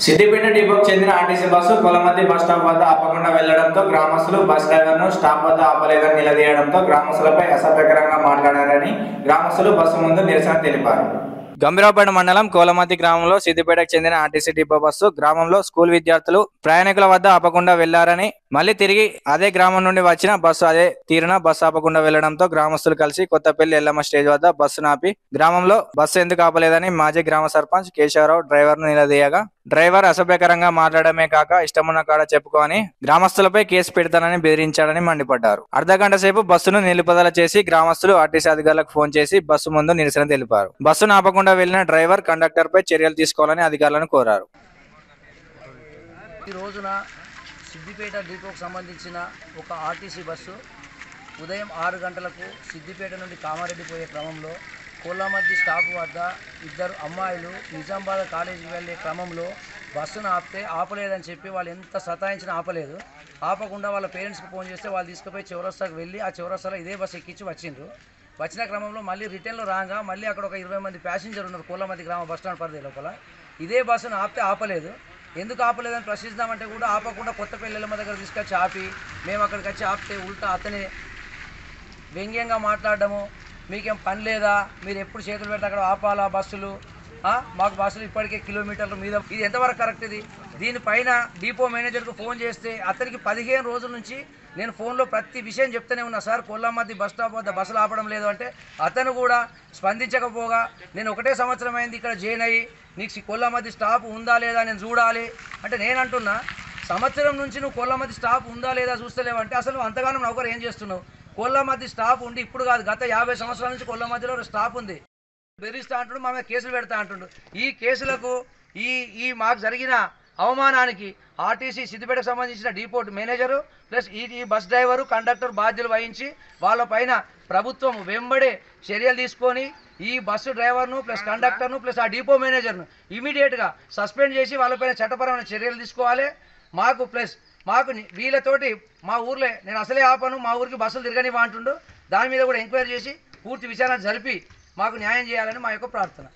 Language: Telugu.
సిద్దిపేట డిపోకు చెందిన RTC bus Kolamathi bus stop వద్ద ఆపకుండా వెళ్ళడంతో గ్రామస్తులు బస్ డ్రైవర్ను స్టాప్ వద్ద ఆపలేదని నిలదీయడంతో గ్రామస్తులపై అసభ్యకరంగా మాట్లాడారని గ్రామస్తులు బస్సు ముందు నిరసన తెలిపారు. గంభీరాపేట మండలం కోలమతి గ్రామంలో సిద్దిపేటకు చెందిన ఆర్టీసీ డిపో బస్సు గ్రామంలో స్కూల్ విద్యార్థులు ప్రయాణికుల వద్ద ఆపకుండా వెళ్ళారని మళ్ళీ తిరిగి అదే గ్రామం నుండి వచ్చిన బస్సు అదే తీరున బస్సు ఆపకుండా వెళ్ళడంతో గ్రామస్తులు కలిసి కొత్తపల్లి ఎల్లమ్మ స్టేజ్ వద్ద బస్సును ఆపి గ్రామంలో బస్సు ఎందుకు ఆపలేదని మాజీ గ్రామ సర్పంచ్ కేశవరావు డ్రైవర్ను నిలదీయగా డ్రైవర్ అసభ్యకరంగా మాట్లాడమే కాక ఇష్టమున్న కాడ చెప్పుకొని గ్రామస్తులపై కేసు పెడతానని బెదిరించాడని మండిపడ్డారు. అర్ధగంట సేపు బస్సును నిలుపుదల చేసి గ్రామస్తులు ఆర్టీసీ అధికారులకు ఫోన్ చేసి బస్సు ముందు నిరసన తెలిపారు. బస్సును ఆపకుండా వెళ్ళిన డ్రైవర్ కండక్టర్ పై చర్యలు తీసుకోవాలని అధికారులను కోరారు. ఈ రోజున సిద్దిపేట డిపోకు సంబంధించిన ఒక ఆర్టీసీ బస్సు ఉదయం ఆరు గంటలకు సిద్దిపేట నుండి కామారెడ్డి పోయే క్రమంలో కోలామద్ది స్టాప్ వద్ద ఇద్దరు అమ్మాయిలు నిజామాబాద్ కాలేజీకి వెళ్ళే క్రమంలో బస్సును ఆపితే ఆపలేదని చెప్పి వాళ్ళు ఎంత సతాయించినా ఆపలేదు. ఆపకుండా వాళ్ళ పేరెంట్స్కి ఫోన్ చేస్తే వాళ్ళు తీసుకుపోయి చౌరస్తాకు వెళ్ళి ఆ చౌరస్తాలో ఇదే బస్సు ఎక్కించి వచ్చిండ్రు. వచ్చిన క్రమంలో మళ్ళీ రిటర్న్లో రాగా మళ్ళీ అక్కడ ఒక ఇరవై మంది ప్యాసింజర్ ఉన్నారు కోలామద్ది గ్రామ బస్టాండ్ పరిధి లోపల. ఇదే బస్సును ఆపితే ఆపలేదు. ఎందుకు ఆపలేదని ప్రశ్నిస్తామంటే కూడా ఆపకుండా కొత్త పిల్లల దగ్గర తీసుకొచ్చి ఆపి మేము అక్కడికి వచ్చి ఆపితే ఉల్టా అతనే వ్యంగ్యంగా మాట్లాడడము మీకేం పని లేదా? మీరు ఎప్పుడు చేతులు పెడితే అక్కడ ఆపాలా బస్సులు? మాకు బస్సులు ఇప్పటికే కిలోమీటర్ల మీద. ఇది ఎంతవరకు కరెక్ట్ ఇది? దీనిపైన డిపో మేనేజర్కు ఫోన్ చేస్తే అతనికి పదిహేను రోజుల నుంచి నేను ఫోన్లో ప్రతి విషయం చెప్తూనే ఉన్నా. సార్ కొల్లమ్మది బస్ స్టాప్ వద్ద బస్సులు ఆపడం లేదు అంటే అతను కూడా స్పందించకపోగా నేను ఒకటే సంవత్సరం అయింది ఇక్కడ జాయిన్ అయ్యి నీకు కొల్లమ్మది స్టాప్ ఉందా లేదా నేను చూడాలి. అంటే నేను అంటున్నా సంవత్సరం నుంచి నువ్వు కొల్లమ్మది స్టాప్ ఉందా లేదా చూస్తలేవంటే అసలు అంతగానో అంతగానం నౌకరు ఏం చేస్తున్నావు? కొల్లమద్ది స్టాప్ ఉండి ఇప్పుడు కాదు గత యాభై సంవత్సరాల నుంచి కొల్లమద్దిలో ఒక స్టాప్ ఉంది. బెదిరిస్తా అంటుండు మా మీద కేసులు పెడతా అంటుండు. ఈ కేసులకు ఈ ఈ మాకు జరిగిన అవమానానికి ఆర్టీసీ సిద్దిపేటకు సంబంధించిన డిపోర్ట్ మేనేజరు ప్లస్ ఈ ఈ బస్ డ్రైవరు కండక్టర్ బాధ్యులు వహించి వాళ్ళపైన ప్రభుత్వం వెంబడే చర్యలు తీసుకొని ఈ బస్సు డ్రైవర్ను ప్లస్ కండక్టర్ను ప్లస్ ఆ డిపో మేనేజర్ను ఇమీడియట్గా సస్పెండ్ చేసి వాళ్ళపైన చట్టపరమైన చర్యలు తీసుకోవాలి. మాకు ప్లస్ మాకు వీళ్ళతోటి మా ఊర్లో నేను అసలే ఆపను మా ఊరికి బస్సులు తిరగనివ్వ అంటుండు దాని మీద కూడా ఎంక్వైరీ చేసి పూర్తి విచారణ జరిపి మాకు న్యాయం చేయాలని మా యొక్క ప్రార్థన.